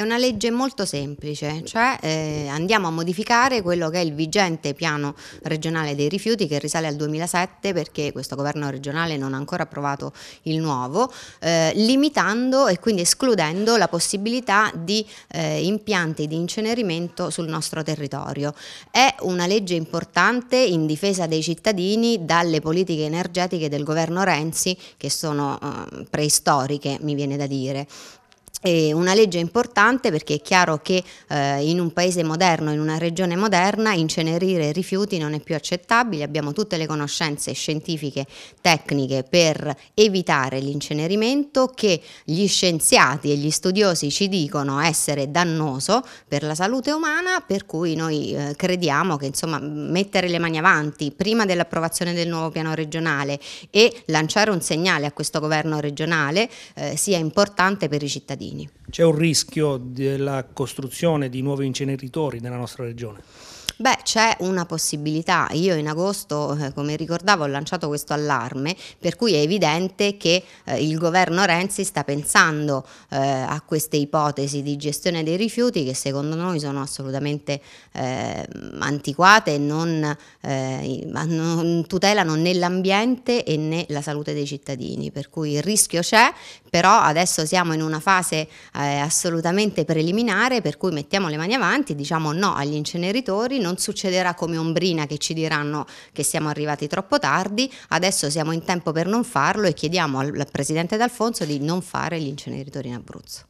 È una legge molto semplice, cioè eh, andiamo a modificare quello che è il vigente piano regionale dei rifiuti che risale al 2007 perché questo governo regionale non ha ancora approvato il nuovo, eh, limitando e quindi escludendo la possibilità di eh, impianti di incenerimento sul nostro territorio. È una legge importante in difesa dei cittadini dalle politiche energetiche del governo Renzi che sono eh, preistoriche, mi viene da dire. È una legge importante perché è chiaro che eh, in un paese moderno, in una regione moderna, incenerire rifiuti non è più accettabile, abbiamo tutte le conoscenze scientifiche, tecniche per evitare l'incenerimento che gli scienziati e gli studiosi ci dicono essere dannoso per la salute umana, per cui noi eh, crediamo che insomma, mettere le mani avanti prima dell'approvazione del nuovo piano regionale e lanciare un segnale a questo governo regionale eh, sia importante per i cittadini cittadini. C'è un rischio della costruzione di nuovi inceneritori nella nostra regione? Beh, c'è una possibilità. Io in agosto, eh, come ricordavo, ho lanciato questo allarme, per cui è evidente che eh, il governo Renzi sta pensando eh, a queste ipotesi di gestione dei rifiuti che secondo noi sono assolutamente eh, antiquate e non, eh, non tutelano né l'ambiente e né la salute dei cittadini. Per cui il rischio c'è, però adesso siamo in una fase eh, assolutamente preliminare, per cui mettiamo le mani avanti, diciamo no agli inceneritori, non succederà come Ombrina che ci diranno che siamo arrivati troppo tardi, adesso siamo in tempo per non farlo e chiediamo al, Presidente D'Alfonso di non fare gli inceneritori in Abruzzo.